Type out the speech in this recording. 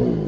Oh.